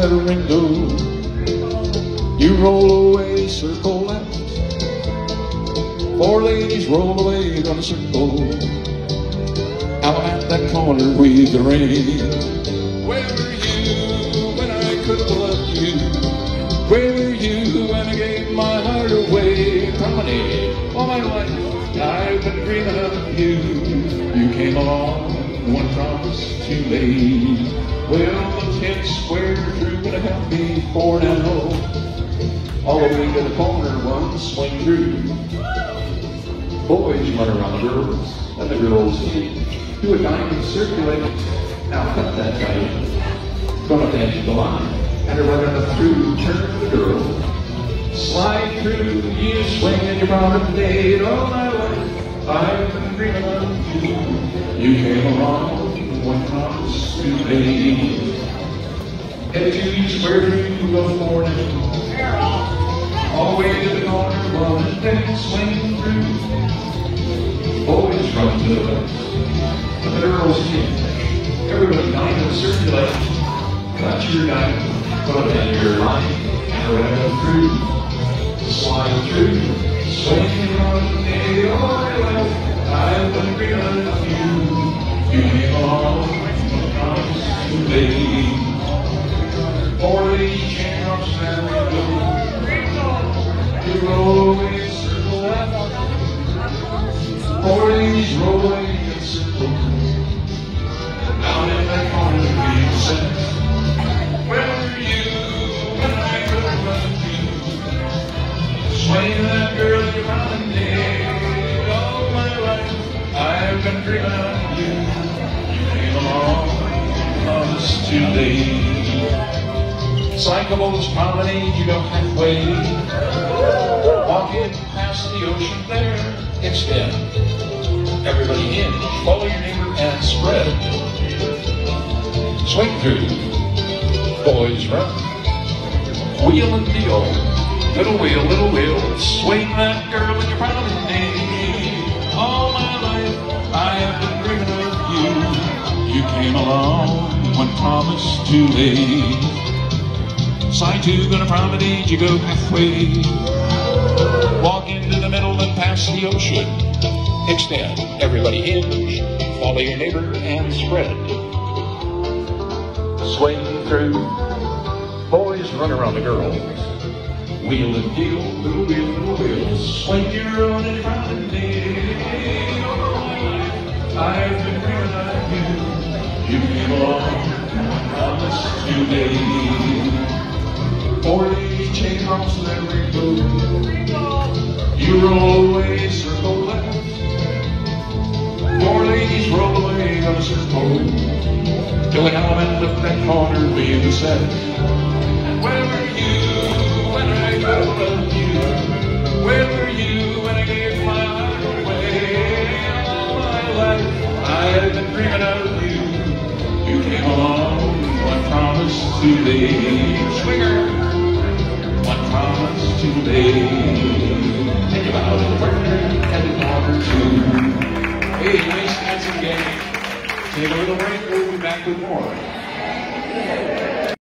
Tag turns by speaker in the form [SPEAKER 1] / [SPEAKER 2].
[SPEAKER 1] ring go. You roll away, circle left. Four ladies roll away, gonna circle. Out at that corner with the rain. Where were you when I could have loved you? Where were you when I gave my heart away? Promenade, all my life I've been dreaming of you. You came along, one promise too late. Gonna me for now. All the way to the corner, one swing through. Boys run around the girls, and the girls do a diamond circulate. Now cut that diamond. Going up the line. And running up through, turn the girl. Slide through, you swing and you're proud date all my life. I've been dreaming of you. You came along, one promise to me. Headed to each square through, go forward all the way to the corner, one then swing through. Always run to the left, and the girls change. Everybody diamond circulate. Cut your diamond, put it in your line, and run dreaming of you. On this today. Cyclables promenade, you go halfway. Walking past the ocean there, it's dead. Everybody in, follow your neighbor and spread. Swing through, boys run. Wheel and deal, little wheel, little wheel. Swing that girl in your promenade. Came along when promised too late. Side two, gonna promenade, you go halfway. Walk into the middle and pass the ocean. Extend, everybody hinge, follow your neighbor and spread. Swing through, boys run around the girls. Wheel and deal, little wheel, little wheel. Swing your own you. You came along, promise today. Forty chain hops and every go. You roll away, circle left. Four ladies roll away on a circle. Till the element of that corner being set. Where were you when I loved you? Where were you when I gave my heart away? All my life I have been dreaming of promised to be swinger promise today. Think about it, burner and the water too. Hey, nice dancing game. Take a little break, we'll be back with more.